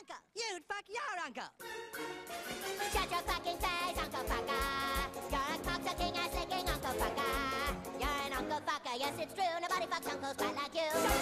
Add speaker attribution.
Speaker 1: uncle.
Speaker 2: You'd fuck your uncle.
Speaker 1: Shut your fucking face, Uncle Fucker. You're a cocksucking ass licking Uncle Fucker. You're an Uncle Fucker, yes it's true. Nobody fucks uncles quite like you.